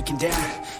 breaking down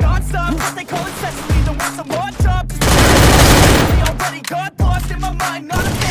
non-stop. What they call sesame, than work some more jobs. We already got lost in my mind, not a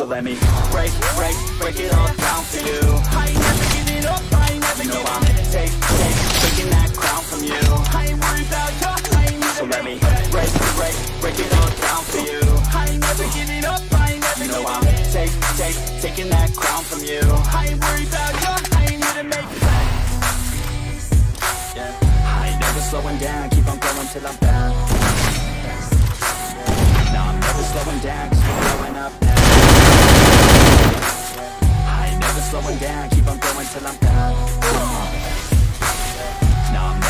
So let me break, break, break it all down for you. I ain't never giving up, I ain't never You know I'm take, take, taking that crown from you. I ain't worried about you, I ain't So let me break, break, break it all down for you. I ain't never giving up, I ain't never You know I'm take, take, taking that crown from you. I ain't worried about you, I ain't here to make Yeah. I ain't never slowing down, keep on going till I'm down. No, I'm never slowing down, cause we're going up now. Slowing down, keep on going till I'm down.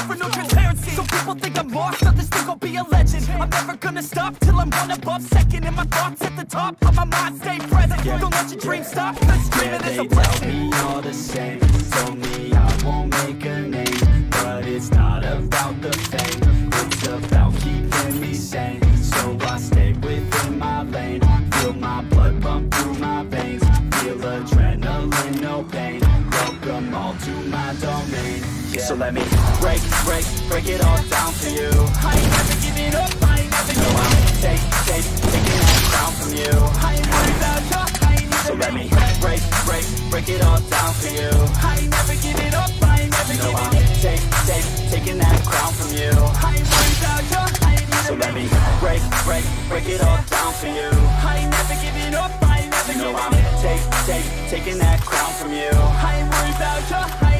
offer no transparency. So people think I'm lost Others think I'll be a legend. I'm never gonna stop Till I'm one above second And my thoughts at the top Of my mind. Stay present Don't let your dreams stop Yeah, dreaming is they a tell me all the same. Told me I won't make a name But it's not about the fame. It's about keeping me sane let me break, break, break it all down for you I ain't never giving up I ain't never No, giving I'm take, take, taking that crown from you I ain't worried about you I ain't So let me break, break, break it all down for you I ain't never giving up I ain't never giving I'm take, take, taking that crown from you I ain't worried about you I ain't So let me break, break, break it all down for you I ain't never giving up I ain't never giving I'm take, take, taking that crown from you I ain't worried about you